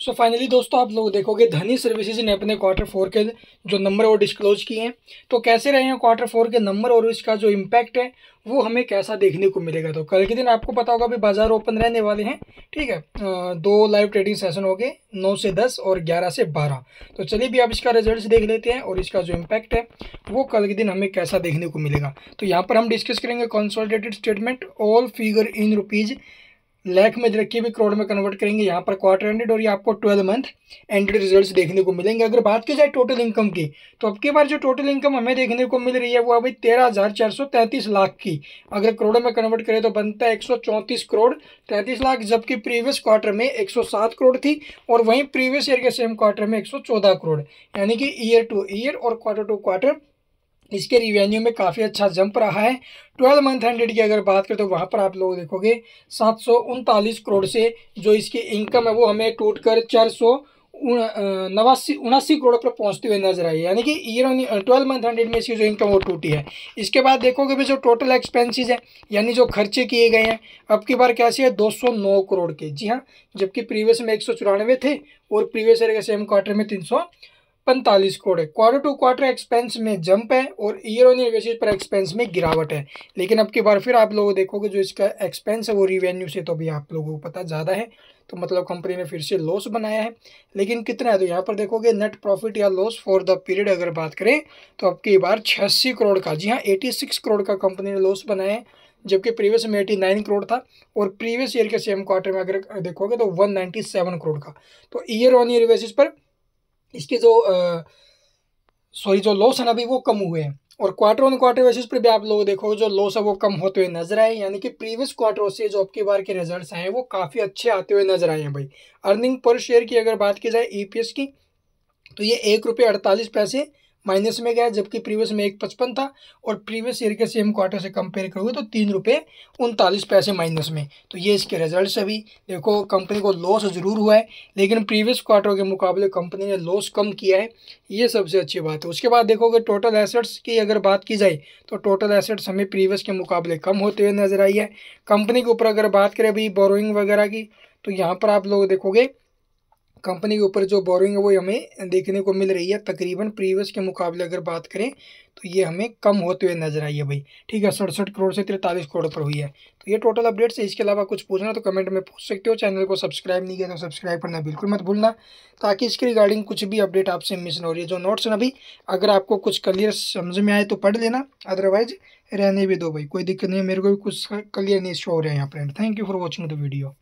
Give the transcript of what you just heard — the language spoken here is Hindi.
सो so फाइनली दोस्तों, आप लोग देखोगे धनी सर्विसेज़ ने अपने क्वार्टर फोर के जो नंबर वो डिस्क्लोज किए हैं। तो कैसे रहे हैं क्वार्टर फोर के नंबर और इसका जो इम्पैक्ट है, वो हमें कैसा देखने को मिलेगा? तो कल के दिन आपको पता होगा, अभी बाज़ार ओपन रहने वाले हैं, ठीक है? दो लाइव ट्रेडिंग सेशन हो गए, नौ से दस और ग्यारह से बारह। तो चलिए भी आप इसका रिज़ल्ट देख लेते हैं और इसका जो इम्पैक्ट है, वो कल के दिन हमें कैसा देखने को मिलेगा। तो यहाँ पर हम डिस्कस करेंगे consolidated statement all figure in rupees lakh में रखिए भी करोड़ में कन्वर्ट करेंगे, यहाँ पर क्वार्टर एंडेड और ये आपको ट्वेल्व मंथ एंडेड रिजल्ट्स देखने को मिलेंगे। अगर बात की जाए टोटल इनकम की तो अब की बार जो टोटल इनकम हमें देखने को मिल रही है, वो अभी तेरह हज़ार चार सौ तैंतीस लाख की। अगर करोड़ों में कन्वर्ट करें तो बनता है एक सौ चौंतीस करोड़ तैंतीस लाख, जबकि प्रीवियस क्वार्टर में एक सौ सात करोड़ थी और वहीं प्रीवियस ईयर के सेम क्वार्टर में एक सौ चौदह करोड़ यानी कि ईयर टू ईयर और क्वार्टर टू क्वार्टर इसके रिवेन्यू में काफ़ी अच्छा जंप रहा है। ट्वेल्व मंथ हंड्रेड की अगर बात करें तो वहाँ पर आप लोग देखोगे सात सौ उनतालीस करोड़ से जो इसकी इनकम है वो हमें टूट कर चार सौ नवासी, उनासी करोड़ पर पहुँचते हुए नज़र आई यानी कि year on twelve month hundred में इसकी जो इनकम वो टूटी है। इसके बाद देखोगे भी जो टोटल एक्सपेंसेस है, यानी जो खर्चे किए गए हैं, अब की बार कैसे है? 209 करोड़ के। जी हाँ जबकि प्रीवियस में एक सौ चौरानवे थे और प्रीवियस ईयर के सेम क्वार्टर में तीन सौ पैंतालीस करोड़ है। क्वार्टर टू क्वार्टर एक्सपेंस में जंप है और ईयर ऑन ईयर बेसिस पर एक्सपेंस में गिरावट है। लेकिन अब की बार फिर आप लोग देखोगे जो इसका एक्सपेंस है वो रिवेन्यू से तो भी आप लोगों को पता ज़्यादा है। तो मतलब कंपनी ने फिर से लॉस बनाया है। लेकिन कितना है तो यहाँ पर देखोगे नेट प्रॉफिट या लॉस फॉर द पीरियड अगर बात करें तो अब की बार छियासी करोड़ का, जी हाँ एटी सिक्स करोड़ का कंपनी ने लॉस बनाया है। जबकि प्रीवियस में एटी नाइन करोड़ था और प्रीवियस ईयर के सेम क्वार्टर में अगर देखोगे तो वन नाइन्टी सेवन करोड़ का। तो ईयर ऑन ईयर बेसिस पर इसके जो सॉरी जो लॉस है ना अभी वो कम हुए हैं। और क्वार्टर ऑन क्वार्टर बेसिस पर भी आप लोग देखो, जो लॉस है वो कम होते हुए नज़र आए यानी कि प्रीवियस क्वार्टर से जो आपकी बार के रिजल्ट्स आए हैं, वो काफ़ी अच्छे आते हुए नज़र आए हैं भाई। अर्निंग पर शेयर की अगर बात की जाए ईपीएस की तो ये एक रुपये अड़तालीस पैसे माइनस में गया, जबकि प्रीवियस में एक पचपन था, और प्रीवियस ईयर के सेम क्वार्टर से कंपेयर करोगे तो तीन रुपये उनतालीस पैसे माइनस में। तो ये इसके रिजल्ट्स अभी देखो, कंपनी को लॉस ज़रूर हुआ है, लेकिन प्रीवियस क्वार्टर के मुकाबले कंपनी ने लॉस कम किया है। ये सबसे अच्छी बात है। उसके बाद देखोगे टोटल एसेट्स की अगर बात की जाए तो टोटल एसेट्स हमें प्रीवियस के मुकाबले कम होते हुए नज़र आई है। कंपनी के ऊपर अगर बात करें अभी बोरोइंग वगैरह की तो यहाँ पर आप लोग देखोगे कंपनी के ऊपर जो बोरिंग है वो हमें देखने को मिल रही है। तकरीबन प्रीवियस के मुकाबले अगर बात करें तो ये हमें कम होते हुए नज़र आई है भाई। ठीक है, सड़सठ करोड़ से तिरतालीस करोड़ पर हुई है। तो ये टोटल अपडेट्स है, इसके अलावा कुछ पूछना तो कमेंट में पूछ सकते हो। चैनल को सब्सक्राइब नहीं किया तो सब्सक्राइब करना बिल्कुल मत भूलना, ताकि इसके रिगार्डिंग कुछ भी अपडेट आपसे मिस न हो। रही है जो नोट्स ना अभी अगर आपको कुछ क्लियर समझ में आए तो पढ़ लेना अदरवाइज़ रहने भी दो भाई, कोई दिक्कत नहीं है। मेरे को भी कुछ क्लियर नहीं शो हो रहा है यहाँ पर। Thank you for watching the video